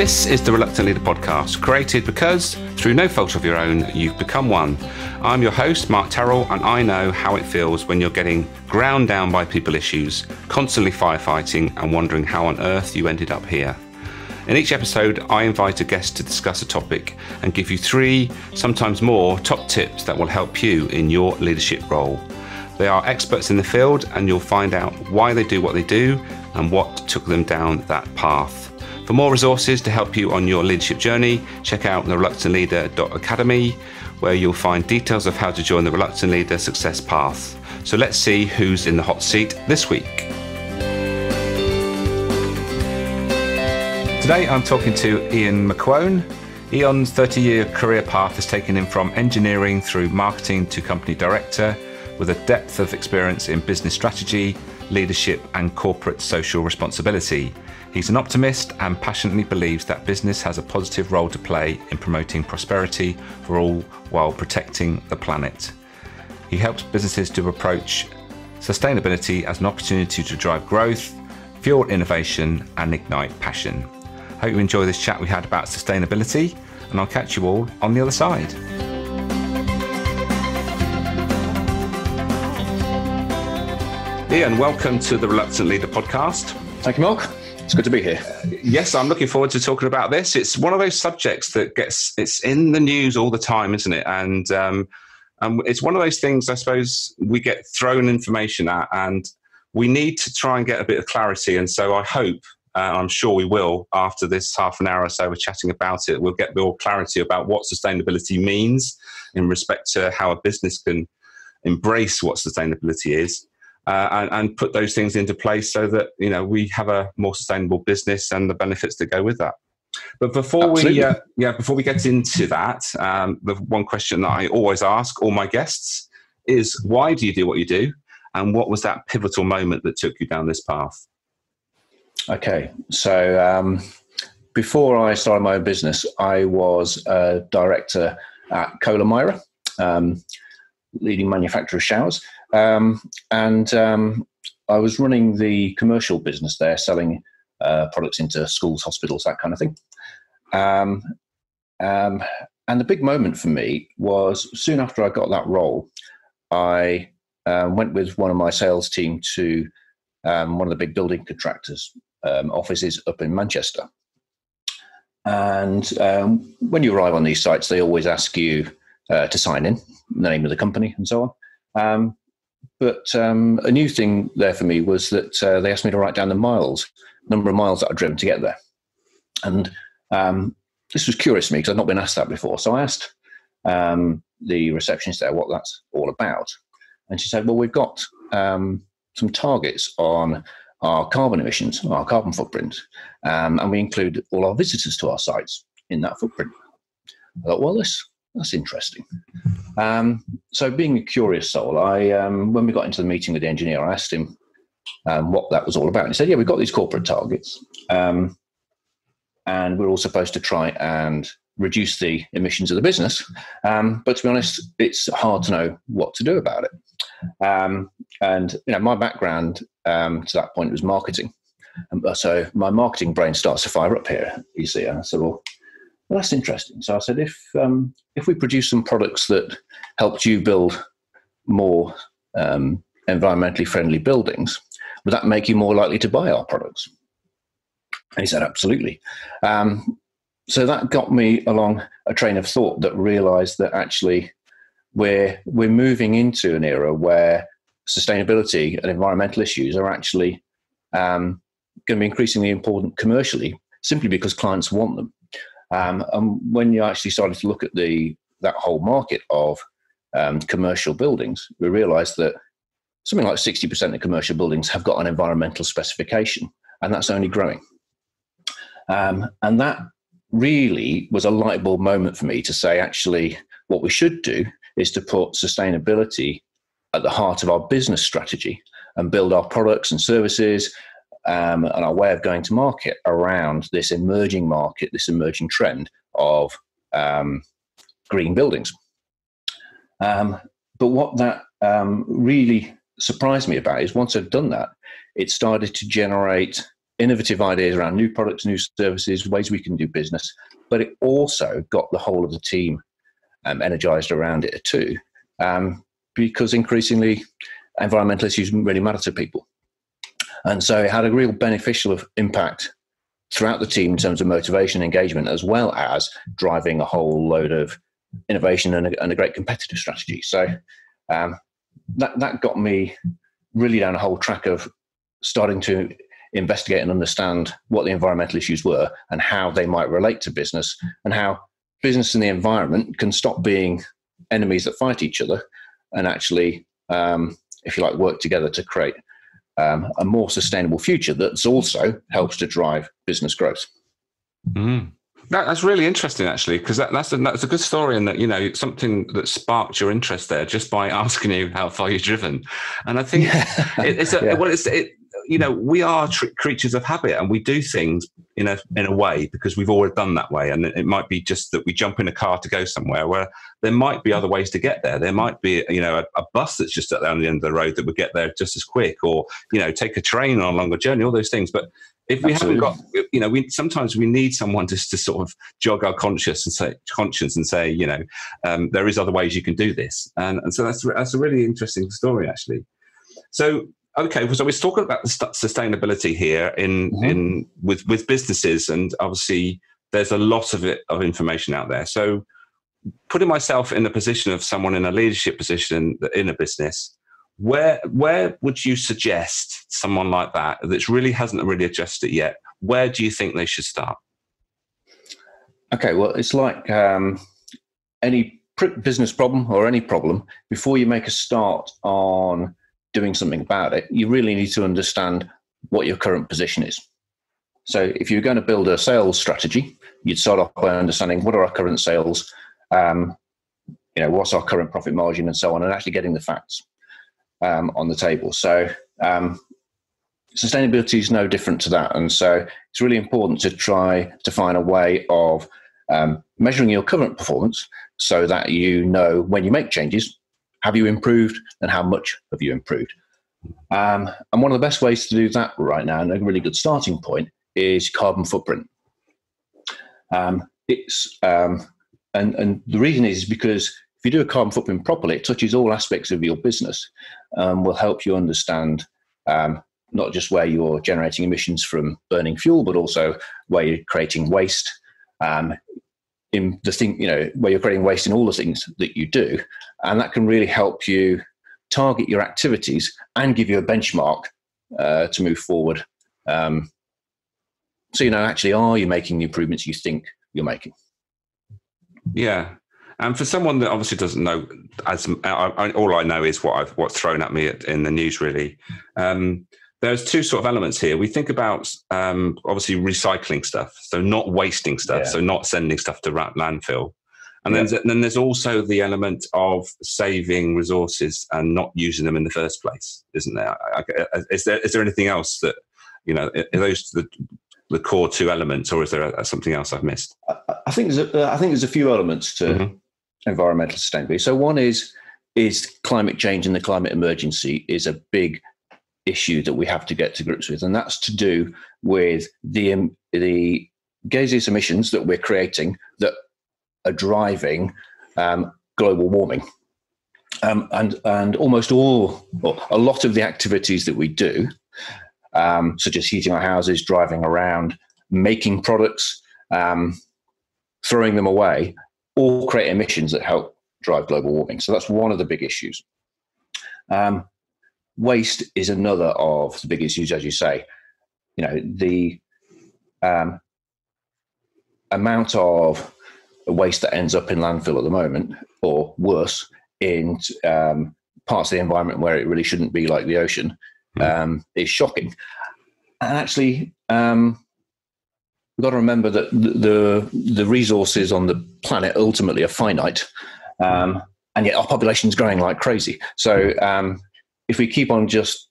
This is the Reluctant Leader podcast, created because, through no fault of your own, you've become one. I'm your host, Mark Terrell, and I know how it feels when you're getting ground down by people issues, constantly firefighting, and wondering how on earth you ended up here. In each episode, I invite a guest to discuss a topic and give you three, sometimes more, top tips that will help you in your leadership role. They are experts in the field, and you'll find out why they do what they do and what took them down that path. For more resources to help you on your leadership journey, check out the reluctantleader.academy, where you'll find details of how to join the Reluctant Leader Success Path. So let's see who's in the hot seat this week. Today I'm talking to Eoin McQuone. Eoin's 30 year career path has taken him from engineering through marketing to company director with a depth of experience in business strategy, leadership, and corporate social responsibility. He's an optimist and passionately believes that business has a positive role to play in promoting prosperity for all while protecting the planet. He helps businesses to approach sustainability as an opportunity to drive growth, fuel innovation, and ignite passion. Hope you enjoy this chat we had about sustainability, and I'll catch you all on the other side. Eoin, welcome to the Reluctant Leader podcast. Thank you, Mark. It's good to be here. Uh, yes, I'm looking forward to talking about this. It's one of those subjects that gets it's in the news all the time, isn't it? And um, and it's one of those things I suppose we get thrown information at, and we need to try and get a bit of clarity. And so I hope, uh, I'm sure we will, after this half an hour or so we're chatting about it, we'll get more clarity about what sustainability means in respect to how a business can embrace what sustainability is uh, and, and, put those things into place so that you know we have a more sustainable business and the benefits that go with that. But before Absolutely. we uh, yeah before we get into that, um, the one question that I always ask all my guests is why do you do what you do, and what was that pivotal moment that took you down this path? Okay, so um, before I started my own business, I was a director at Kohler Mira, um, leading manufacturer of showers. Um, and um, I was running the commercial business there, selling uh, products into schools, hospitals, that kind of thing. Um, um, and the big moment for me was soon after I got that role, I uh, went with one of my sales team to um, one of the big building contractors' um, offices up in Manchester. And when you arrive on these sites, they always ask you uh, to sign in, the name of the company, and so on. Um, but um, a new thing there for me was that uh, they asked me to write down the miles, number of miles that I'd driven to get there. And um, this was curious to me because I'd not been asked that before. So I asked um, the receptionist there what that's all about. And she said, Well, we've got um, some targets on our carbon emissions, our carbon footprint, um, and we include all our visitors to our sites in that footprint. I thought, Well, this that's interesting. Um, so, being a curious soul, I um, when we got into the meeting with the engineer, I asked him um, what that was all about. And he said, "Yeah, we've got these corporate targets, um, and we're all supposed to try and reduce the emissions of the business. Um, but to be honest, it's hard to know what to do about it. Um, and you know, my background to that point was marketing, so my marketing brain starts to fire up here. You see, I said, "Well." Well, that's interesting. So I said, if um, if we produce some products that helped you build more um, environmentally friendly buildings, would that make you more likely to buy our products? And he said, absolutely. Um, so that got me along a train of thought that realised that actually we're we're moving into an era where sustainability and environmental issues are actually um, going to be increasingly important commercially, simply because clients want them. Um, and when you actually started to look at the that whole market of um, commercial buildings, we realised that something like 60% of commercial buildings have got an environmental specification, and that's only growing. Um, and that really was a light bulb moment for me to say, actually, what we should do is to put sustainability at the heart of our business strategy and build our products and services um, and our way of going to market around this emerging market, this emerging trend of um, green buildings. Um, but what that um, really surprised me about is once I've done that, it started to generate innovative ideas around new products, new services, ways we can do business, but it also got the whole of the team um, energized around it too, um, because increasingly environmental issues really matter to people. And so it had a real beneficial impact throughout the team in terms of motivation and engagement, as well as driving a whole load of innovation and a, and a great competitive strategy. So um, that, that got me really down a whole track of starting to investigate and understand what the environmental issues were and how they might relate to business and how business and the environment can stop being enemies that fight each other and actually, um, if you like, work together to create um, a more sustainable future that also helps to drive business growth. Mm. That, that's really interesting, actually, because that, that's a, that's a good story, and that you know something that sparked your interest there just by asking you how far you've driven. And I think yeah. it, it's a, yeah. well, it's it, you know we are tr- creatures of habit, and we do things in a in a way because we've always done that way. And it might be just that we jump in a car to go somewhere where there might be other ways to get there. There might be you know a, a bus that's just at the end of the road that would get there just as quick, or you know take a train on a longer journey. All those things, but if we Absolutely. haven't got you know we sometimes we need someone just to sort of jog our conscience and say conscience and say you know um, there is other ways you can do this and, and so that's that's a really interesting story actually so okay so we're talking about sustainability here in mm-hmm. in with with businesses and obviously there's a lot of it of information out there so putting myself in the position of someone in a leadership position in a business where where would you suggest someone like that that really hasn't really adjusted yet? Where do you think they should start? Okay, well, it's like um, any business problem or any problem. Before you make a start on doing something about it, you really need to understand what your current position is. So, if you're going to build a sales strategy, you'd start off by understanding what are our current sales, um, you know, what's our current profit margin, and so on, and actually getting the facts um, on the table. So um, sustainability is no different to that, and so it's really important to try to find a way of um, measuring your current performance so that you know when you make changes, have you improved and how much have you improved. Um, and one of the best ways to do that right now, and a really good starting point, is carbon footprint. Um, it's um, and and the reason is because if you do a carbon footprint properly, it touches all aspects of your business, um, will help you understand um, not just where you're generating emissions from burning fuel, but also where you're creating waste. In the thing, you know, where you're creating waste in all the things that you do, and that can really help you target your activities and give you a benchmark uh, to move forward. Um, so you know, actually, are you making the improvements you think you're making? Yeah, and for someone that obviously doesn't know, as I, I, all I know is what I've what's thrown at me at, in the news. Really, um, there's two sort of elements here. We think about um, obviously recycling stuff, so not wasting stuff, yeah. so not sending stuff to rat landfill. And yeah. then, then there's also the element of saving resources and not using them in the first place, isn't there? Is there is there anything else that you know? Are those the the core two elements, or is there a, something else I've missed? I think there's a, I think there's a few elements to mm-hmm environmental sustainability. So one is is climate change and the climate emergency is a big issue that we have to get to grips with, and that's to do with the um, the gaseous emissions that we're creating that are driving um, global warming. Um, and and almost all, well, a lot of the activities that we do, um, such as heating our houses, driving around, making products, um, throwing them away, all create emissions that help drive global warming. So that's one of the big issues. Um, waste is another of the big issues, as you say. You know, the um, amount of waste that ends up in landfill at the moment, or worse, in um, parts of the environment where it really shouldn't be, like the ocean, hmm. um, is shocking. And actually, um, we've got to remember that the the resources on the planet ultimately are finite, um, and yet our population is growing like crazy. So um, if we keep on just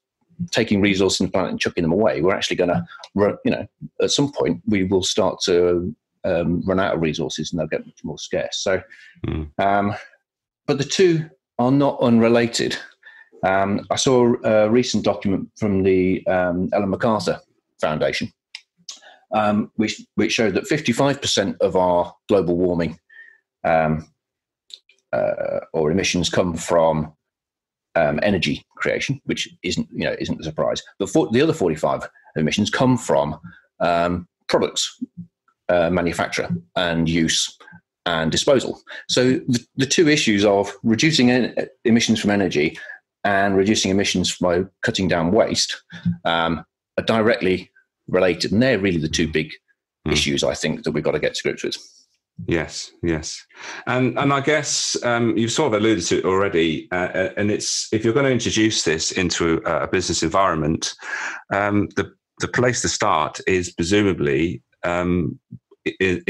taking resources in the planet and chucking them away, we're actually going to, you know, at some point we will start to um, run out of resources and they'll get much more scarce. So, mm. but the two are not unrelated. Um, I saw a recent document from the um, Ellen MacArthur Foundation um, which, which showed that 55% of our global warming um, uh, or emissions come from um, energy creation, which isn't you know isn't a surprise. But for, the other 45 emissions come from um, products uh, manufacture and use and disposal. So the, the two issues of reducing en- emissions from energy and reducing emissions by cutting down waste um, are directly related, and they're really the two big mm. issues I think that we've got to get to grips with. Yes, yes, and and I guess um, you've sort of alluded to it already, uh, uh and it's if you're going to introduce this into a, a business environment, um, the the place to start is presumably um, is,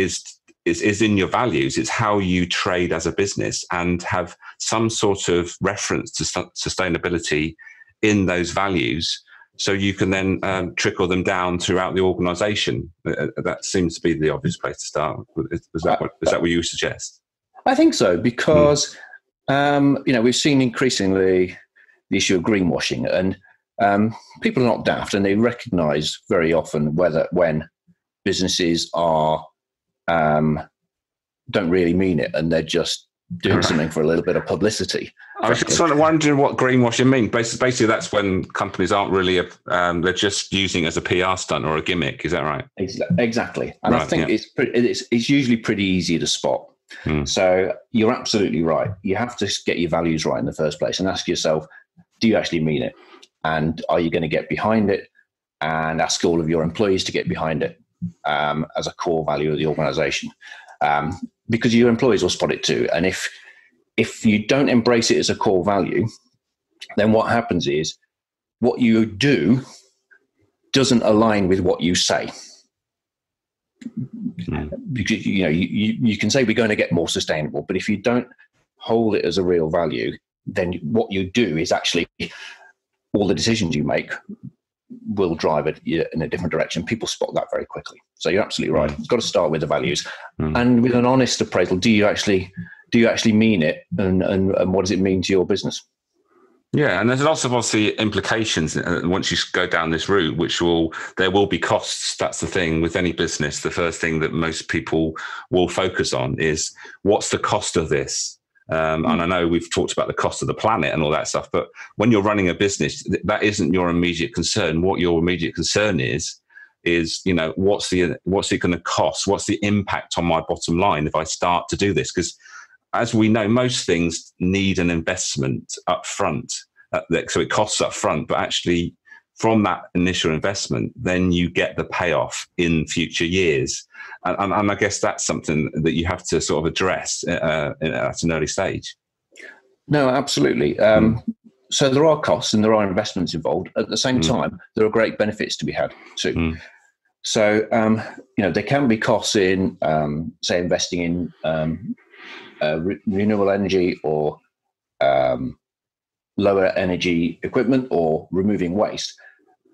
is is in your values. It's how you trade as a business and have some sort of reference to sustainability in those values so you can then um, trickle them down throughout the organisation. Uh, uh, that seems to be the obvious place to start. Is, that what, is that what you suggest? I think so because mm. um, you know we've seen increasingly the issue of greenwashing, and um, people are not daft, and they recognise very often whether when businesses are um, don't really mean it, and they're just doing right. something for a little bit of publicity. I was just wondering what greenwashing means. Basically, basically, that's when companies aren't really, a, um, they're just using it as a PR stunt or a gimmick. Is that right? Exactly. And right, I think yeah. it's, pretty, it's, it's usually pretty easy to spot. Hmm. So you're absolutely right. You have to get your values right in the first place and ask yourself, do you actually mean it? And are you going to get behind it? And ask all of your employees to get behind it um, as a core value of the organization. Um, because your employees will spot it too. And if if you don't embrace it as a core value, then what happens is what you do doesn't align with what you say. Mm. Because you know you, you can say we're going to get more sustainable, but if you don't hold it as a real value, then what you do is actually all the decisions you make will drive it in a different direction. People spot that very quickly. So you're absolutely right. It's got to start with the values mm. and with an honest appraisal. Do you actually do you actually mean it, and, and and what does it mean to your business? Yeah, and there's lots of obviously implications uh, once you go down this route, which will there will be costs. That's the thing with any business. The first thing that most people will focus on is what's the cost of this um, and I know we've talked about the cost of the planet and all that stuff, but when you're running a business, that isn't your immediate concern. What your immediate concern is, is you know what's the what's it going to cost? What's the impact on my bottom line if I start to do this? Because as we know, most things need an investment up front. Uh, so it costs up front, but actually from that initial investment, then you get the payoff in future years. And, and, and I guess that's something that you have to sort of address uh, at an early stage. No, absolutely. Um, mm. So there are costs and there are investments involved. At the same mm. time, there are great benefits to be had too. Mm. So um, you know there can be costs in, um, say, investing in um, uh, re- renewable energy or um, lower energy equipment or removing waste.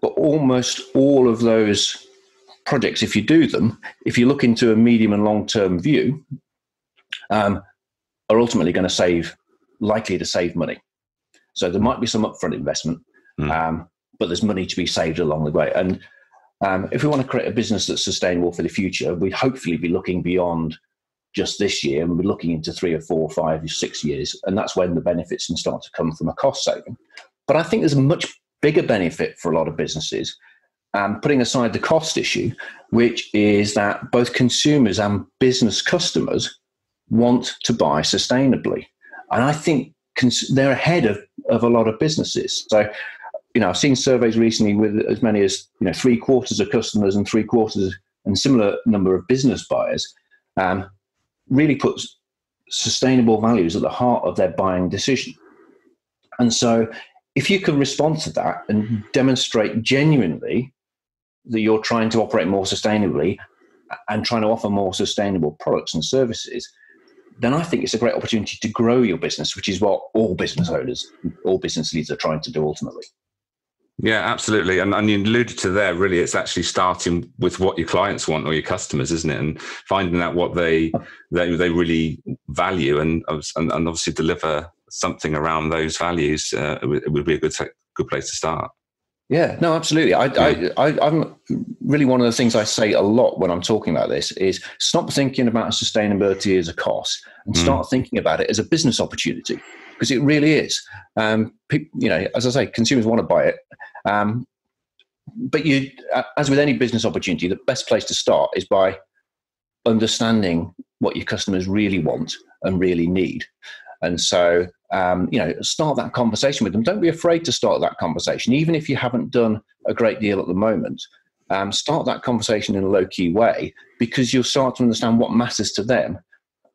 But almost all of those projects, if you do them, if you look into a medium and long term view, um, are ultimately going to save, likely to save money. So there might be some upfront investment, mm. um, but there's money to be saved along the way. And um, if we want to create a business that's sustainable for the future, we'd hopefully be looking beyond just this year and we're looking into three or four, five, or six years. And that's when the benefits can start to come from a cost saving. But I think there's a much bigger benefit for a lot of businesses, um, putting aside the cost issue, which is that both consumers and business customers want to buy sustainably. And I think cons- they're ahead of, of a lot of businesses. So, you know, I've seen surveys recently with as many as, you know, three quarters of customers and three quarters and similar number of business buyers um, really puts sustainable values at the heart of their buying decision. And so if you can respond to that and mm-hmm. demonstrate genuinely that you're trying to operate more sustainably and trying to offer more sustainable products and services, then I think it's a great opportunity to grow your business, which is what all business owners, all business leaders are trying to do ultimately. Yeah, absolutely. And, and you alluded to there, really, it's actually starting with what your clients want or your customers, isn't it? And finding out what they they, they really value and, and, and obviously deliver something around those values uh, it would be a good good place to start. Yeah, no, absolutely. I, yeah. I, I, I'm really one of the things I say a lot when I'm talking about this is stop thinking about sustainability as a cost and mm. start thinking about it as a business opportunity because it really is. Um, people, you know, as I say, consumers want to buy it. Um, but you, as with any business opportunity, the best place to start is by understanding what your customers really want and really need. And so um, you know, start that conversation with them. Don't be afraid to start that conversation, even if you haven't done a great deal at the moment. Um, start that conversation in a low key way because you'll start to understand what matters to them.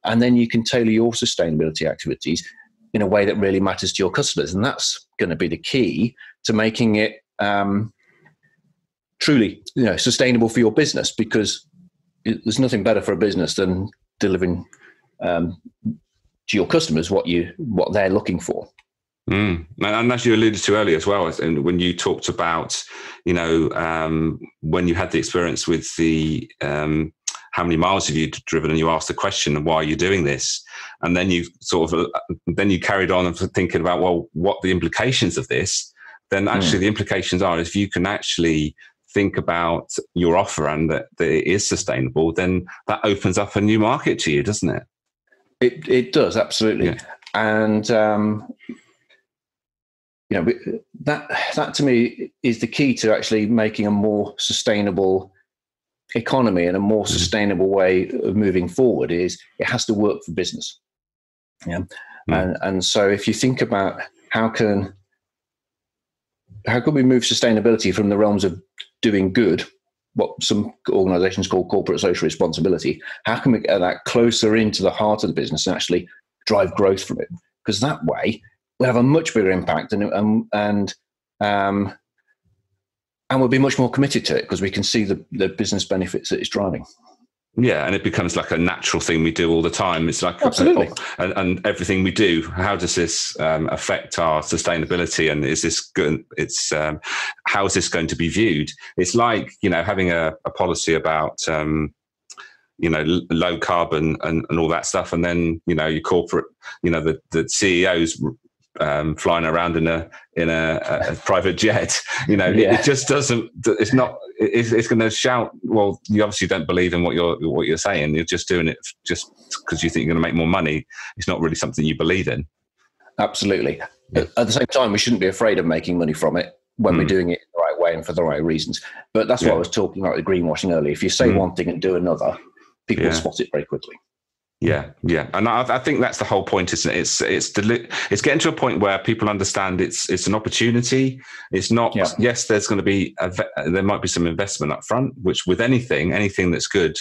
And then you can tailor your sustainability activities in a way that really matters to your customers. And that's going to be the key to making it um, truly you know, sustainable for your business because it, there's nothing better for a business than delivering um, to your customers what you what they're looking for. Mm. And as you alluded to earlier as well, and when you talked about, you know, um, when you had the experience with the um, how many miles have you driven, and you asked the question, why are you doing this? And then you sort of then you carried on and thinking about, well, what the implications of this? Then actually, mm. the implications are if you can actually think about your offer and that, that it is sustainable, then that opens up a new market to you, doesn't it? It it does absolutely, yeah. and um, you know that that to me is the key to actually making a more sustainable economy and a more mm-hmm. sustainable way of moving forward. Is it has to work for business, yeah, mm-hmm. and and so if you think about how can how can we move sustainability from the realms of doing good what some organizations call corporate social responsibility. How can we get that closer into the heart of the business and actually drive growth from it? Because that way we have a much bigger impact and and and um, and we'll be much more committed to it because we can see the, the business benefits that it's driving. Yeah, and it becomes like a natural thing we do all the time. It's like absolutely, and, and everything we do. How does this um, affect our sustainability? And is this good? It's um, how is this going to be viewed? It's like you know having a, a policy about um, you know low carbon and, and all that stuff, and then you know your corporate, you know the the CEOs um, flying around in a in a, a private jet. You know, yeah. it, it, just doesn't. It's not. It's, it's going to shout. Well, you obviously don't believe in what you're what you're saying. You're just doing it just because you think you're going to make more money. It's not really something you believe in. Absolutely. Yeah. At the same time, we shouldn't be afraid of making money from it when mm. we're doing it the right way and for the right reasons. But that's yeah. what I was talking about the greenwashing earlier. If you say mm. one thing and do another, people spot it very quickly. Yeah, yeah, and I, I, think that's the whole point, isn't it? It's it's deli- it's getting to a point where people understand it's it's an opportunity. It's not. Yeah. Yes, there's going to be a, there might be some investment up front, which with anything, anything that's good,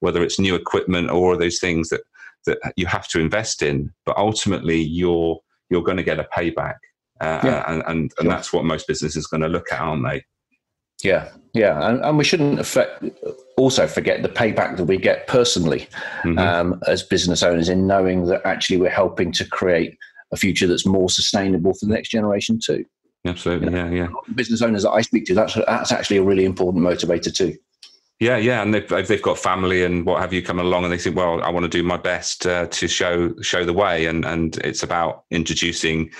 whether it's new equipment or those things that that you have to invest in, but ultimately you're you're going to get a payback, uh, yeah. and and, and that's what most businesses are going to look at, aren't they? Yeah, yeah, and, and we shouldn't affect, also forget the payback that we get personally mm-hmm. um, as business owners in knowing that actually we're helping to create a future that's more sustainable for the next generation too. Absolutely, you know, yeah, yeah. Business owners that I speak to, that's that's actually a really important motivator too. Yeah, yeah, and they've they've got family and what have you come along, and they think, well, I want to do my best uh, to show show the way, and and it's about introducing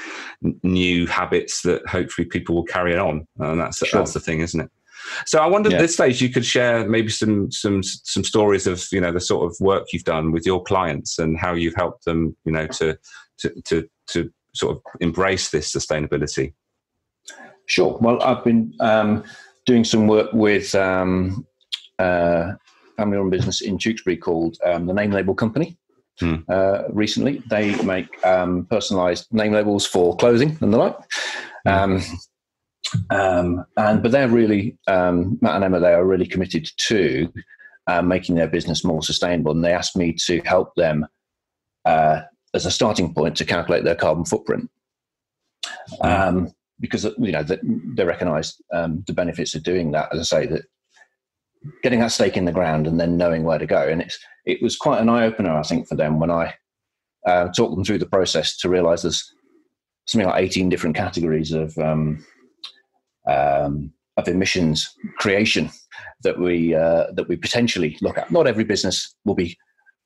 new habits that hopefully people will carry on, and that's sure. that's the thing, isn't it? So I wonder yeah. at this stage you could share maybe some some some stories of you know the sort of work you've done with your clients and how you've helped them you know to to to, to sort of embrace this sustainability. Sure. Well, I've been um, doing some work with um, uh, family-run business in Tewkesbury called um, the Name Label Company. Hmm. Uh, recently, they make um, personalised name labels for clothing and the like. Hmm. Um, um, and but they're really um, Matt and Emma. They are really committed to uh, making their business more sustainable, and they asked me to help them uh, as a starting point to calculate their carbon footprint. Um, because you know they, they recognise um, the benefits of doing that. As I say, that getting that stake in the ground and then knowing where to go, and it's it was quite an eye opener, I think, for them when I uh, talked them through the process to realise there's something like 18 different categories of um, um, of emissions creation that we uh, that we potentially look at. Not every business will be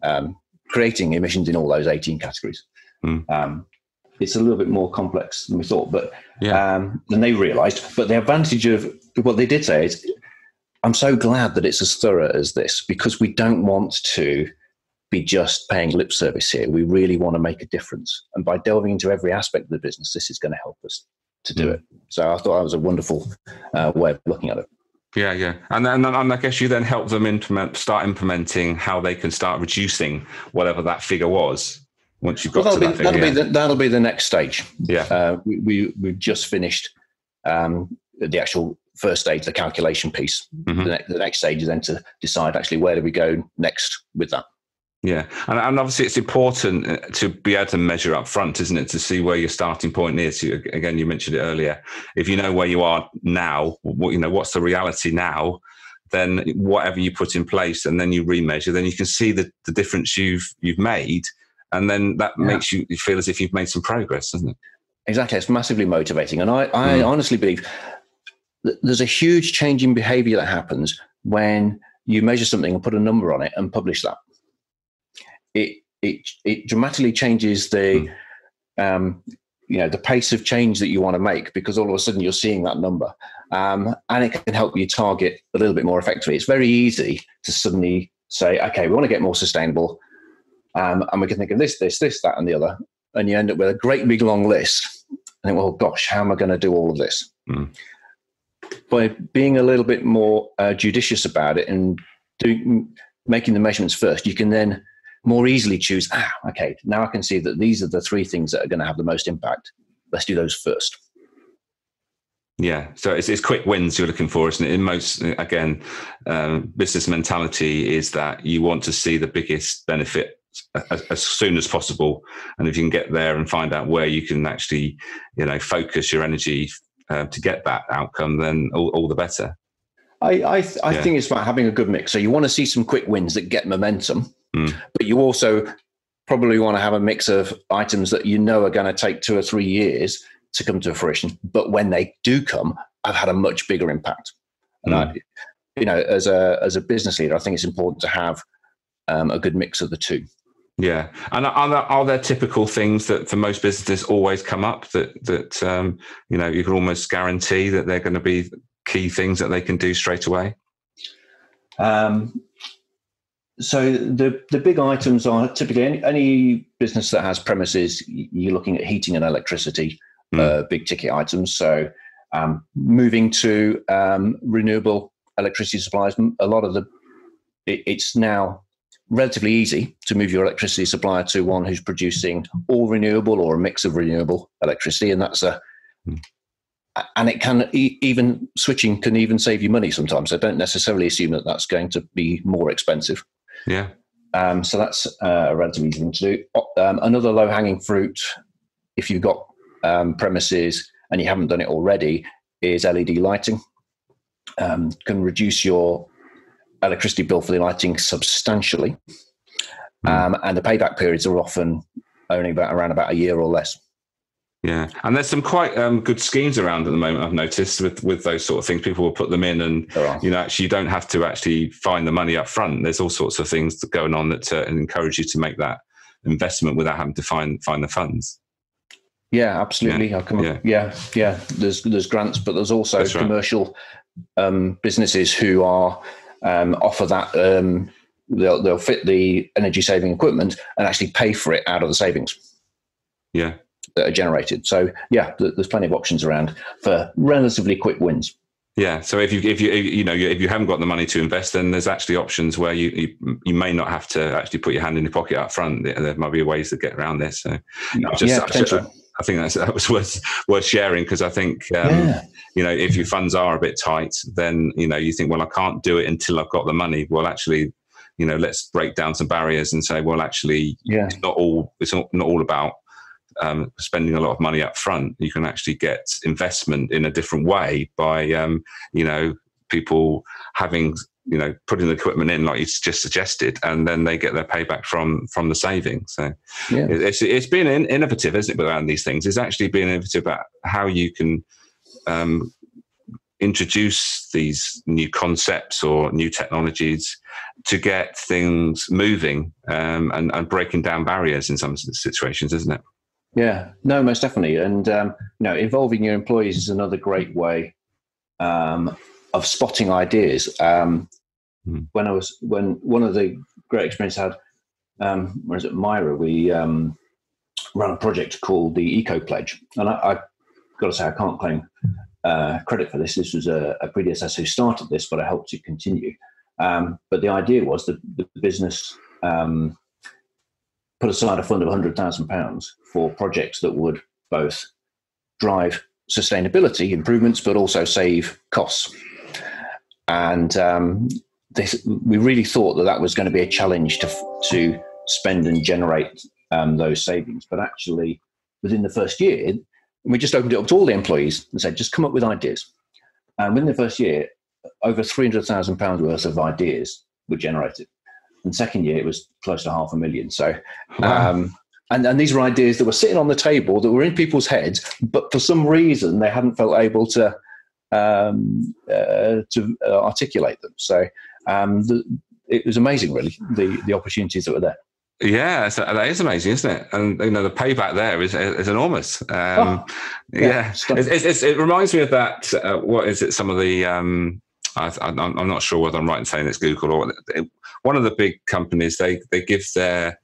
um, creating emissions in all those 18 categories. Mm. Um, it's a little bit more complex than we thought, but yeah. um, than they realised. But the advantage of what they did say is, I'm so glad that it's as thorough as this because we don't want to be just paying lip service here. We really want to make a difference, and by delving into every aspect of the business, this is going to help us to do mm. it. So I thought that was a wonderful uh, way of looking at it. Yeah, yeah, and then and I guess you then help them implement, start implementing how they can start reducing whatever that figure was once you've got well, that'll, be, that'll be, the, that'll be the next stage. Yeah, uh, we, we we've just finished um, the actual first stage, the calculation piece. Mm-hmm. The, the, next stage is then to decide actually where do we go next with that. Yeah, and, and obviously it's important uh, to be able to measure up front, isn't it? To see where your starting point is. You, again, you mentioned it earlier. If you know where you are now, what, you know what's the reality now, then whatever you put in place, and then you remeasure, then you can see the, the difference you've you've made, and then that yeah. makes you feel as if you've made some progress, doesn't it? Exactly, it's massively motivating, and I, I mm. honestly believe there's a huge change in behaviour that happens when you measure something and put a number on it and publish that it it it dramatically changes the mm. um, you know the pace of change that you want to make because all of a sudden you're seeing that number um, and it can help you target a little bit more effectively it's very easy to suddenly say okay we want to get more sustainable um, and we can think of this this this that and the other and you end up with a great big long list and think well gosh how am i going to do all of this mm. By being a little bit more uh, judicious about it and doing making the measurements first you can then more easily choose, ah, okay, now I can see that these are the three things that are going to have the most impact. Let's do those first. Yeah, so it's, it's quick wins you're looking for, isn't it? In most, again, um, business mentality is that you want to see the biggest benefit as, as, soon as possible, and if you can get there and find out where you can actually, you know, focus your energy uh, to get that outcome, then all, all the better. I I, th- I yeah. think it's about having a good mix. So you want to see some quick wins that get momentum, Mm. But you also probably want to have a mix of items that you know are going to take two or three years to come to fruition. But when they do come, I've had a much bigger impact. And mm. I, you know, as a as a business leader, I think it's important to have um, a good mix of the two. Yeah, and are there, are there typical things that for most businesses always come up that that um, you know you can almost guarantee that they're going to be key things that they can do straight away? Um, so the the big items are typically any, any business that has premises. You're looking at heating and electricity, mm. uh, big ticket items. So um, moving to um, renewable electricity supplies. A lot of the it, it's now relatively easy to move your electricity supplier to one who's producing all renewable or a mix of renewable electricity, and that's a mm. and it can even switching can even save you money sometimes. I don't necessarily assume that that's going to be more expensive. Yeah. Um, so that's uh, a relatively easy thing to do. Um, another low hanging fruit, if you've got um, premises and you haven't done it already, is LED lighting. Um, can reduce your electricity bill for the lighting substantially, mm. and the payback periods are often only about around about a year or less. Yeah, and there's some quite um, good schemes around at the moment. I've noticed with with those sort of things, people will put them in, and you know, actually, you don't have to actually find the money up front. There's all sorts of things going on that uh, encourage you to make that investment without having to find find the funds. Yeah, absolutely. Yeah, yeah. yeah, yeah. There's there's grants, but there's also commercial um, businesses who are um, offer that. Um, they'll they'll fit the energy saving equipment and actually pay for it out of the savings. Yeah, that are generated. So yeah, there's plenty of options around for relatively quick wins. Yeah. So if you if you you know if you haven't got the money to invest, then there's actually options where you you, you may not have to actually put your hand in your pocket up front. There might be ways to get around this. So just, yeah, potential. I think that's, that was worth worth sharing because I think um, yeah. you know if your funds are a bit tight, then you know you think, well, I can't do it until I've got the money. Well, actually, you know, let's break down some barriers and say, well, actually, yeah. it's not all it's not, not all about um, spending a lot of money up front, you can actually get investment in a different way by, um, you know, people having, you know, putting the equipment in like you just suggested, and then they get their payback from from the savings. So yeah. it's it's been innovative, isn't it, around these things? It's actually been innovative about how you can um, introduce these new concepts or new technologies to get things moving um, and, and breaking down barriers in some situations, isn't it? Yeah, no, most definitely. And, um, you know, involving your employees is another great way um, of spotting ideas. Um, mm. When I was, when one of the great experiences I had, um, where is it, Mira, we um, ran a project called the Eco Pledge. And I, I got to say, I can't claim uh, credit for this. This was a, a, predecessor who started this, but I helped to continue. Um, but the idea was that the business um, put aside a fund of £100,000 for projects that would both drive sustainability improvements, but also save costs. And um, this, we really thought that that was going to be a challenge to, to spend and generate um, those savings. But actually, within the first year, we just opened it up to all the employees and said, just come up with ideas. And within the first year, over £300,000 worth of ideas were generated. And second year, it was close to half a million. So, wow. um, and, and these were ideas that were sitting on the table that were in people's heads, but for some reason they hadn't felt able to um, uh, to uh, articulate them. So um, the, it was amazing, really, the the opportunities that were there. Yeah, so that is amazing, isn't it? And you know, the payback there is is enormous. Um, oh, yeah, yeah. It's, it's, it reminds me of that. Uh, what is it? Some of the um, I, am not sure whether I'm right in saying it's Google or one of the big companies. They they give their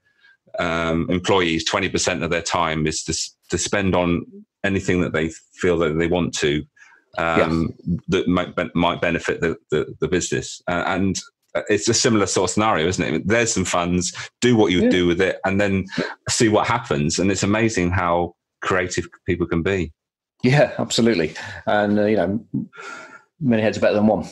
um, employees 20% of their time is to, to spend on anything that they feel that they want to um, yeah. that might, might benefit the, the, the business. Uh, and it's a similar sort of scenario, isn't it? There's some funds, do what you yeah. do with it, and then see what happens. And it's amazing how creative people can be. Yeah, absolutely. And, uh, you know, many heads are better than one.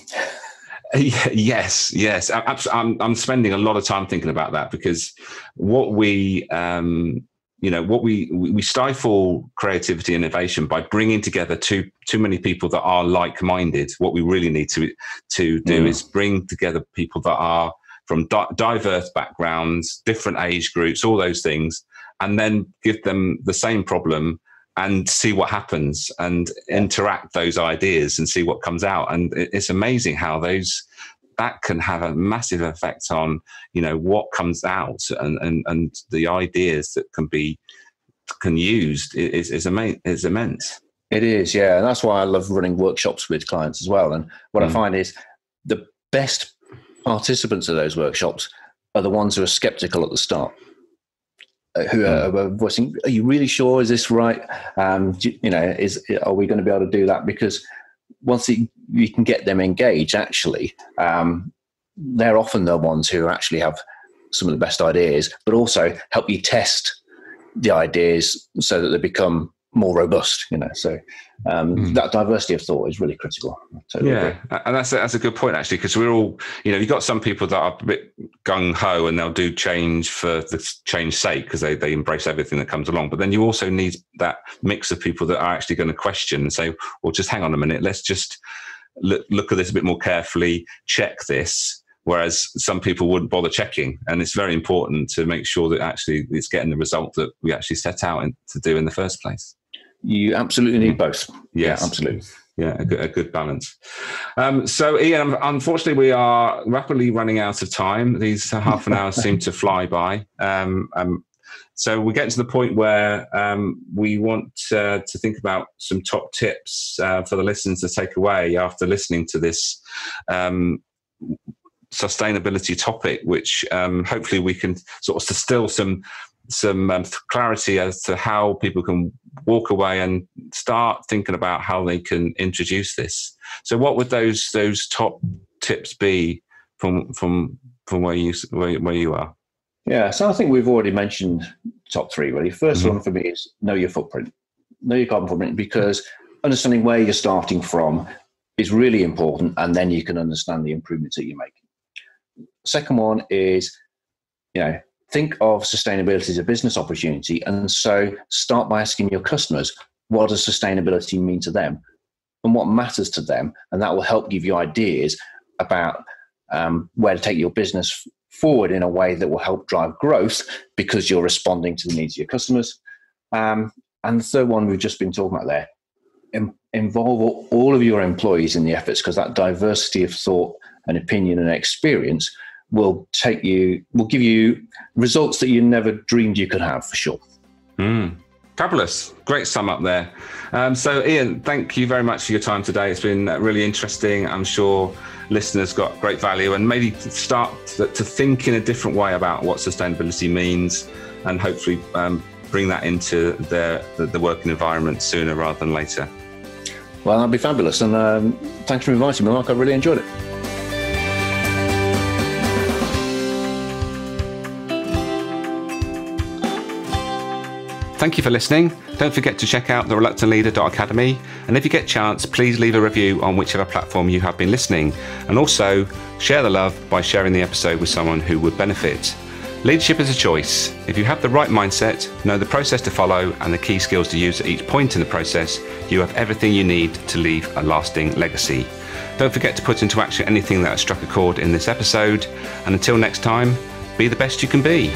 yes, yes. I'm, I'm spending a lot of time thinking about that because what we, um, you know, what we we stifle creativity and innovation by bringing together too too many people that are like minded. What we really need to to do mm. is bring together people that are from di- diverse backgrounds, different age groups, all those things, and then give them the same problem and see what happens and interact those ideas and see what comes out. And it's amazing how those that can have a massive effect on you know what comes out and and, and the ideas that can be can used is is, immense, is immense. It is, yeah, and that's why I love running workshops with clients as well. And what mm. I find is the best participants of those workshops are the ones who are skeptical at the start who are, hmm. are, voicing, "Are you really sure? Is this right? Um, you, you, know, is are we going to be able to do that?" Because once you, you can get them engaged, actually, um, they're often the ones who actually have some of the best ideas, but also help you test the ideas so that they become more robust. You know, so um, mm. that diversity of thought is really critical. Totally yeah, agree. and that's a, that's a good point actually, because we're all you know you've got some people that are a bit gung ho and they'll do change for the change sake because they they embrace everything that comes along. But then you also need that mix of people that are actually going to question and say, well, just hang on a minute, let's just look, look at this a bit more carefully, check this whereas some people wouldn't bother checking. And it's very important to make sure that actually it's getting the result that we actually set out to do in the first place. You absolutely need both. Yes. Yeah, absolutely. Yeah, a good, a good balance. Um, so, Eoin, unfortunately, we are rapidly running out of time. These half an hour seem to fly by. Um, um, so, we get to the point where um, we want uh, to think about some top tips uh, for the listeners to take away after listening to this um, sustainability topic, which um, hopefully we can sort of distill some some um, clarity as to how people can walk away and start thinking about how they can introduce this. So, what would those those top tips be from from from where you where, where you are? Yeah, so I think we've already mentioned top three. Really, 1st mm-hmm. one for me is know your footprint, know your carbon footprint, because understanding where you're starting from is really important, and then you can understand the improvements that you're making. Second one is, you know, think of sustainability as a business opportunity. And so start by asking your customers, what does sustainability mean to them? And what matters to them? And that will help give you ideas about um, where to take your business forward in a way that will help drive growth because you're responding to the needs of your customers. Um, and the third one we've just been talking about there, involve all of your employees in the efforts because that diversity of thought and opinion and experience will take you will give you results that you never dreamed you could have for sure. Mm. Fabulous. Great sum up there. Um, so, Eoin, thank you very much for your time today. It's been really interesting. I'm sure listeners got great value and maybe start to, think in a different way about what sustainability means and hopefully um, bring that into their, the, the, working environment sooner rather than later. Well, that'd be fabulous. And um, thanks for inviting me, Mark. I really enjoyed it. Thank you for listening. Don't forget to check out the reluctantleader.academy. And if you get a chance, please leave a review on whichever platform you have been listening. And also share the love by sharing the episode with someone who would benefit. Leadership is a choice. If you have the right mindset, know the process to follow, and the key skills to use at each point in the process, you have everything you need to leave a lasting legacy. Don't forget to put into action anything that has struck a chord in this episode. And until next time, be the best you can be.